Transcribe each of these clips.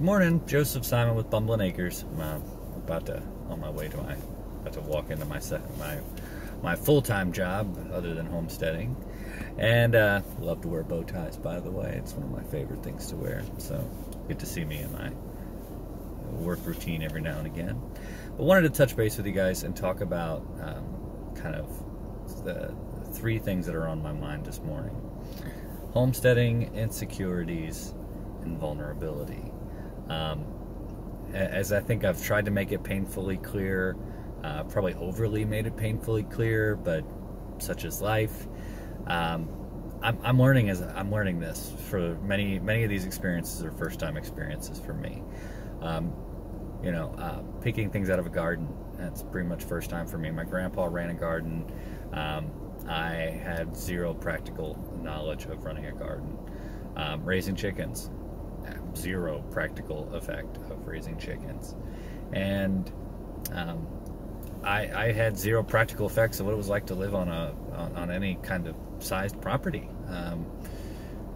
Good morning, Joseph Simon with Bumbling Acres. I'm uh, about to on my way to my about to walk into my set, my my full time job other than homesteading, and uh, love to wear bow ties. By the way, it's one of my favorite things to wear. So good to see me in my work routine every now and again. But wanted to touch base with you guys and talk about um, kind of the three things that are on my mind this morning: homesteading, insecurities, and vulnerability. Um, as I think I've tried to make it painfully clear, uh, probably overly made it painfully clear, but such is life. Um, I'm, I'm, learning as I'm learning this for many many of these experiences are first time experiences for me. Um, you know, uh, picking things out of a garden that's pretty much first time for me. My grandpa ran a garden. Um, I had zero practical knowledge of running a garden. Um, raising chickens, zero practical effect of raising chickens. And um, I, I, had zero practical effects of what it was like to live on a on, on any kind of sized property. Um,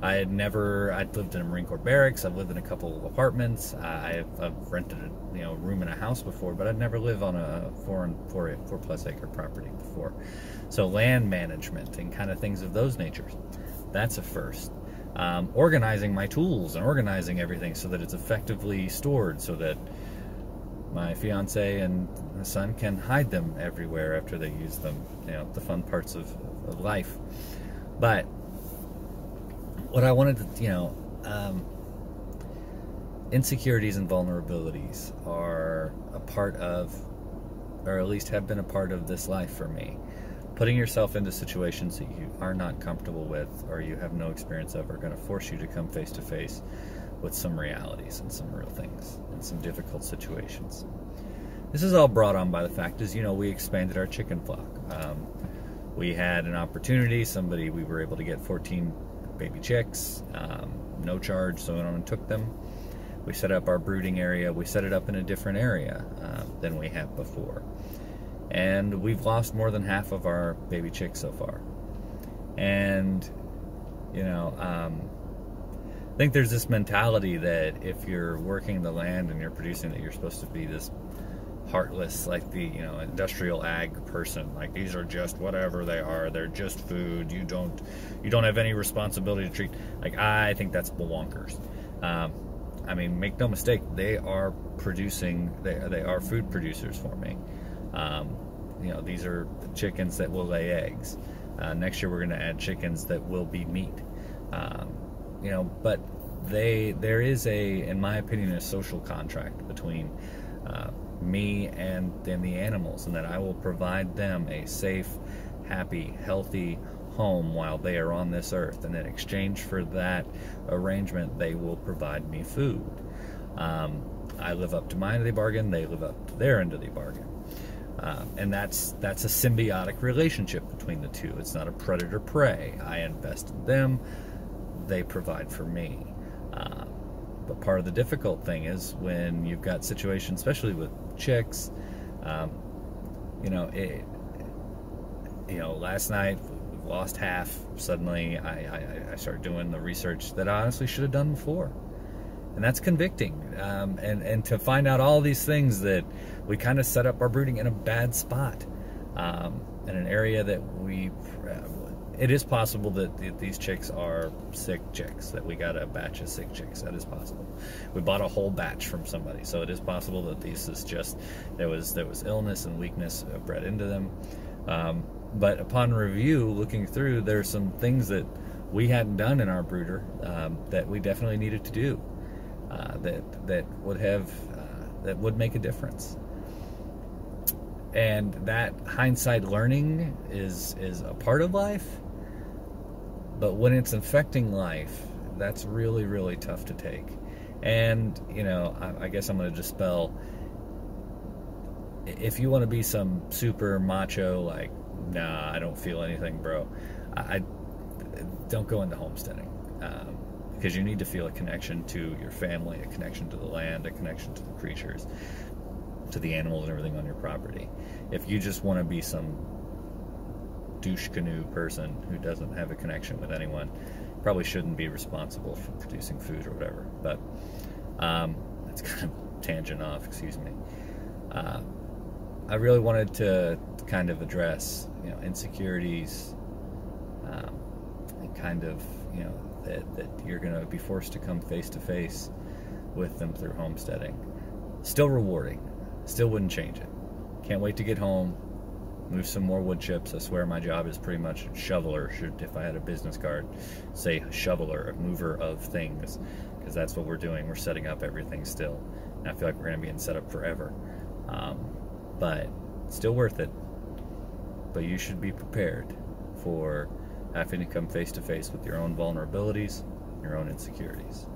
I had never. I'd lived in a Marine Corps barracks. I've lived in a couple of apartments. I've, I've rented a you know room in a house before, but I'd never lived on a four and four four plus acre property before. So land management and kind of things of those natures. That's a first um, organizing my tools and organizing everything so that it's effectively stored so that my fiance and son can hide them everywhere after they use them. You know, the fun parts of, of life. But what I wanted to, you know, um, insecurities and vulnerabilities are a part of, or at least have been a part of this life for me putting yourself into situations that you are not comfortable with or you have no experience of are going to force you to come face to face with some realities and some real things and some difficult situations. This is all brought on by the fact is, you know, we expanded our chicken flock. Um, we had an opportunity, somebody, we were able to get 14 baby chicks, um, no charge, so no one took them. We set up our brooding area, we set it up in a different area uh, than we have before and we've lost more than half of our baby chicks so far. And you know, um, I think there's this mentality that if you're working the land and you're producing, that you're supposed to be this heartless, like the you know industrial ag person. Like these are just whatever they are. They're just food. You don't you don't have any responsibility to treat. Like I think that's bonkers. Um, I mean, make no mistake, they are producing. They they are food producers for me. Um, you know, these are chickens that will lay eggs. Uh, next year, we're going to add chickens that will be meat. Um, you know, but they there is a, in my opinion, a social contract between uh, me and then the animals, and that I will provide them a safe, happy, healthy home while they are on this earth. And in exchange for that arrangement, they will provide me food. Um, I live up to my end of the bargain, they live up to their end of the bargain. Uh, and that's that's a symbiotic relationship between the two. It's not a predator prey. I invest in them, they provide for me. Uh, but part of the difficult thing is when you've got situations, especially with chicks. Um, you know, it, you know, last night lost half. Suddenly, I, I, I started doing the research that I honestly should have done before and that's convicting. Um, and and to find out all these things that we kind of set up our brooding in a bad spot, um, in an area that we. Uh, it is possible that these chicks are sick chicks. That we got a batch of sick chicks. That is possible. We bought a whole batch from somebody, so it is possible that these is just there was there was illness and weakness bred into them. Um, but upon review, looking through, there's some things that we hadn't done in our brooder um, that we definitely needed to do uh, that that would have uh, that would make a difference. And that hindsight learning is is a part of life, but when it's affecting life, that's really really tough to take. And you know, I, I guess I'm going to dispel. If you want to be some super macho, like, nah, I don't feel anything, bro. I, I don't go into homesteading. Um, because you need to feel a connection to your family, a connection to the land, a connection to the creatures, to the animals and everything on your property. If you just want to be some douche canoe person who doesn't have a connection with anyone, probably shouldn't be responsible for producing food or whatever. But um, kind of tangent off, excuse me. Uh, I really wanted to kind of address, you know, insecurities, um, and kind of, you know, that, that you're going to be forced to come face to face with them through homesteading. Still rewarding. Still wouldn't change it. Can't wait to get home, move some more wood chips. I swear my job is pretty much a shoveler. Should if I had a business card, say shoveler, a mover of things, because that's what we're doing. We're setting up everything still, and I feel like we're going to be in setup forever. Um, but still worth it. But you should be prepared for having to come face to face with your own vulnerabilities, your own insecurities.